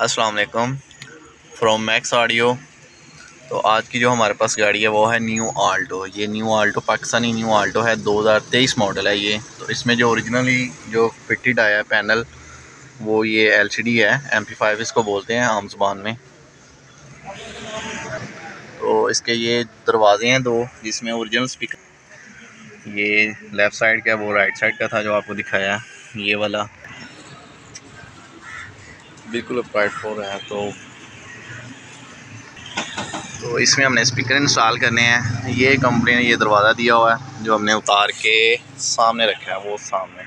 अस्सलाम वालेकुम from max audio तो आज की जो हमारे पास गाड़ी है, वो है न्यू आल्टो ये new Alto Pakistani new Alto है 2023 मॉडल है ये. तो इसमें जो ओरिजिनली जो फिटेड आया है पैनल वो ये एलसीडी है एम पी फाइव इसको बोलते हैं आम ज़ुबान में. तो इसके ये दरवाजे हैं दो, जिसमें ओरिजिनल स्पीकर ये लेफ़्ट साइड का वो राइट साइड का था जो आपको दिखाया ये वाला. बिल्कुल अपार्ट फोर है तो तो इसमें हमने स्पीकर इंस्टॉल करने हैं। ये कंपनी ने ये दरवाज़ा दिया हुआ है जो हमने उतार के सामने रखा है वो सामने।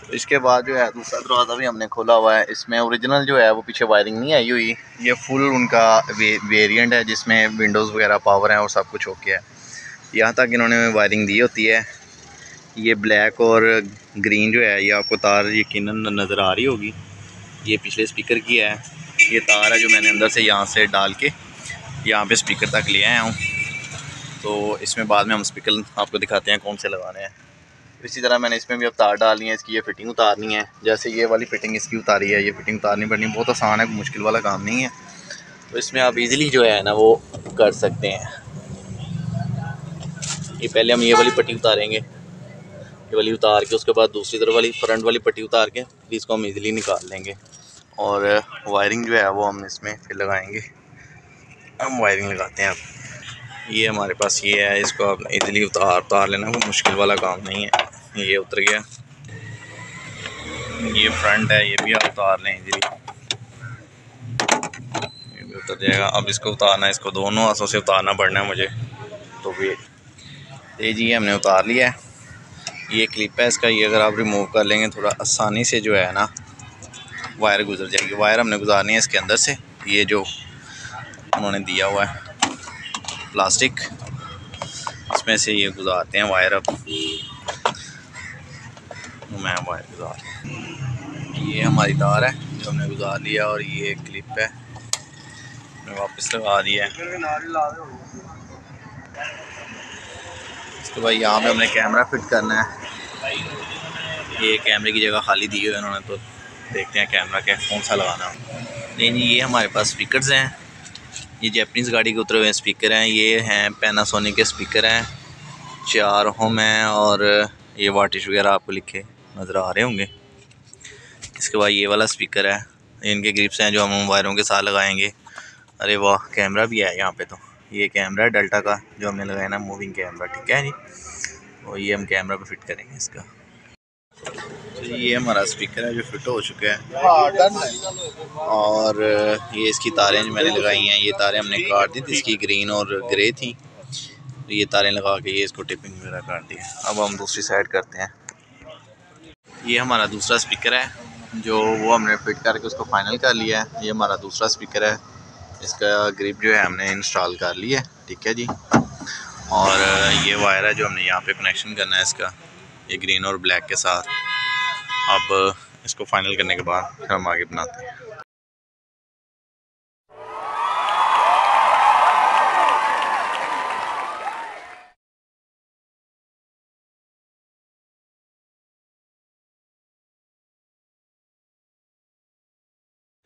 तो इसके बाद जो है दूसरा दरवाज़ा भी हमने खोला हुआ है। इसमें ओरिजिनल जो है वो पीछे वायरिंग नहीं आई हुई। ये फुल उनका वे, वेरिएंट है जिसमें विंडोज़ वगैरह पावर है और सब कुछ ओके है। यहाँ तक इन्होंने वायरिंग दी होती है। ये ब्लैक और ग्रीन जो है ये आपको तार यकीन नज़र आ रही होगी। ये पिछले स्पीकर की है। ये तार है जो मैंने अंदर से यहाँ से डाल के यहाँ पे स्पीकर तक ले आया हूँ। तो इसमें बाद में हम स्पीकर आपको दिखाते हैं कौन से लगाने हैं। इसी तरह मैंने इसमें भी अब तार डालनी है, इसकी ये फिटिंग उतारनी है। जैसे ये वाली फिटिंग इसकी उतारी है, ये फिटिंग उतारनी पड़नी बहुत आसान है, मुश्किल वाला काम नहीं है। तो इसमें आप इजीली जो है ना वो कर सकते हैं। ये पहले हम ये वाली पट्टी उतारेंगे। ये वाली उतार के, उसके बाद दूसरी तरफ़ वाली फ्रंट वाली पट्टी उतार के इसको हम इजीली निकाल लेंगे। और वायरिंग जो है, वो हम इसमें फिर लगाएँगे। हम वायरिंग लगाते हैं अब। ये हमारे पास ये है, इसको आप इजीली उतार उतार लेना कोई मुश्किल वाला काम नहीं है। ये उतर गया। ये फ्रंट है, ये भी आप उतार लें इजीली ये भी उतर जाएगा। अब इसको उतारना है, इसको दोनों हाथों से उतारना पड़ना है मुझे। तो भी ये जी हमने उतार लिया है। ये क्लिप है, इसका ये अगर आप रिमूव कर लेंगे, थोड़ा आसानी से जो है ना वायर गुजर जाएगी। वायर हमने गुजारनी है इसके अंदर से। ये जो उन्होंने दिया हुआ है प्लास्टिक इसमें से ये गुजारते हैं वायर अब। मैं वायर गुजार ये हमारी तार है, जो हमने गुजार लिया और ये क्लिप है। मैं वापस लगा दिया है। इसके बाद यहाँ पे हमने कैमरा फिट करना है। ये कैमरे की जगह खाली दी हुई है उन्होंने तो देखते हैं कैमरा क्या, कौन सा लगाना नहीं नहीं ये हमारे पास स्पीकर्स हैं। ये जैपनीज़ गाड़ी के उतरे हुए स्पीकर हैं। ये हैं पैनासोनिक के स्पीकर हैं। चार होम हैं और ये वाटिश वगैरह आपको लिखे नज़र आ रहे होंगे। इसके बाद ये वाला स्पीकर है। इनके ग्रिप्स हैं जो हम वायरों के साथ लगाएँगे। अरे वाह, कैमरा भी है यहाँ पे तो। ये कैमरा है डेल्टा का, जो हमने लगाया ना मूविंग कैमरा ठीक है जी? और ये हम कैमरा पे फिट करेंगे इसका। तो ये हमारा स्पीकर है जो फिट हो चुका है। हाँ, और ये इसकी तारें जो मैंने लगाई हैं ये तारें हमने काट दी थी इसकी ग्रीन और ग्रे थी। तो ये तारें लगा के ये इसको टिपिंग वगैरह काट दी अब हम दूसरी साइड करते हैं। ये हमारा दूसरा स्पीकर है जो वो हमने फिट करके उसको फाइनल कर लिया है। ये हमारा दूसरा स्पीकर है। इसका ग्रिप जो है हमने इंस्टॉल कर लिया है ठीक है जी? और ये वायर है जो हमने यहाँ पे कनेक्शन करना है इसका ये ग्रीन और ब्लैक के साथ। अब इसको फाइनल करने के बाद फिर हम आगे बनाते हैं।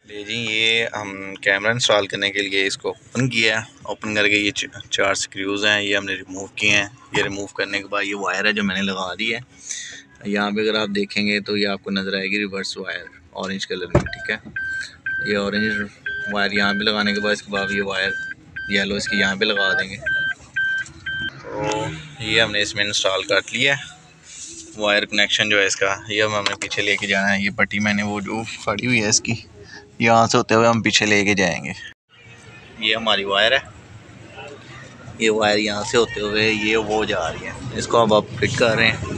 ले जी, ये हम कैमरा इंस्टॉल करने के लिए इसको ओपन किया है। ओपन करके ये चार स्क्रूज़ हैं, ये हमने रिमूव किए हैं। ये रिमूव करने के बाद ये वायर है जो मैंने लगा दी है। यहाँ पे अगर आप देखेंगे तो ये आपको नज़र आएगी रिवर्स वायर ऑरेंज कलर में, ठीक है? ये ऑरेंज वायर यहाँ पे लगाने के बाद इसके बाद ये वायर येलो इसकी यहाँ पे लगा देंगे। तो ये हमने इसमें इंस्टॉल कर लिया है। वायर कनेक्शन जो है इसका, ये हम हमें पीछे लेके जाना है। ये पट्टी मैंने वो जो खड़ी हुई है इसकी, यहाँ से होते हुए हम पीछे लेके जाएँगे। ये हमारी वायर है। ये वायर यहाँ से होते हुए ये वो जा रही है। इसको अब आप फिट कर रहे हैं।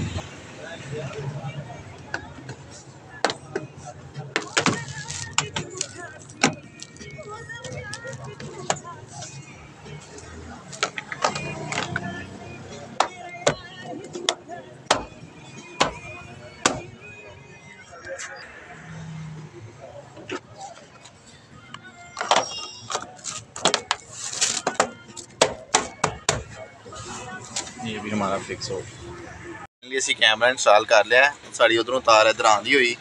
ये भी हमारा फिक्स हो ਅਸੀਂ ਕੈਮਰਾ ਇੰਸਟਾਲ ਕਰ ਲਿਆ ਸਾਡੀ ਉਧਰੋਂ ਤਾਰ ਇਧਰ ਆਂਦੀ ਹੋਈ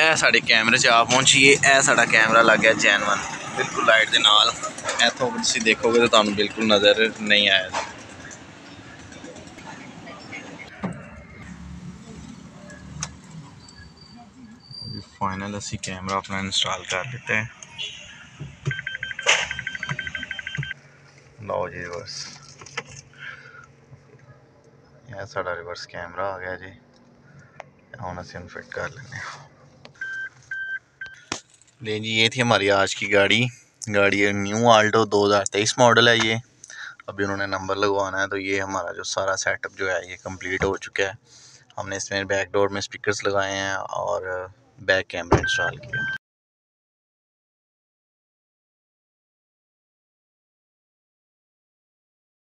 ਇਹ ਸਾਡੇ ਕੈਮਰੇ 'ਚ ਆ ਪਹੁੰਚੀਏ ਇਹ ਸਾਡਾ ਕੈਮਰਾ ਲੱਗ ਗਿਆ ਜੈਨਵਨ ਬਿਲਕੁਲ ਲਾਈਟ ਦੇ ਨਾਲ ਇੱਥੋਂ ਤੁਸੀਂ ਦੇਖੋਗੇ ਤਾਂ ਤੁਹਾਨੂੰ ਬਿਲਕੁਲ ਨਜ਼ਰ ਨਹੀਂ ਆਏਗਾ ਫਾਈਨਲ ਅਸੀਂ ਕੈਮਰਾ ਆਪਣਾ ਇੰਸਟਾਲ ਕਰ ਲਿੱਤਾ ਹੈ ਲਓ ਜੀ ਰਿਵਰਸ ਇਹ ਸਾਡਾ ਰਿਵਰਸ ਕੈਮਰਾ ਆ ਗਿਆ ਜੀ ਹੁਣ ਅਸੀਂ इसे फिट कर लेंगे ले जी ये थी हमारी आज की गाड़ी गाड़ी है न्यू आल्टो 2023 मॉडल है ये। अभी उन्होंने नंबर लगवाना है तो ये हमारा जो सारा सेटअप जो है, ये कंप्लीट हो चुका है। हमने इसमें बैक डोर में स्पीकर्स लगाए हैं और बैक कैमरा इंस्टॉल किया